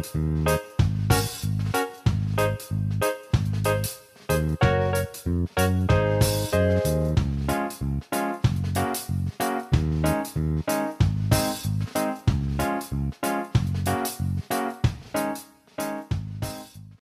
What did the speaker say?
Mm-hmm.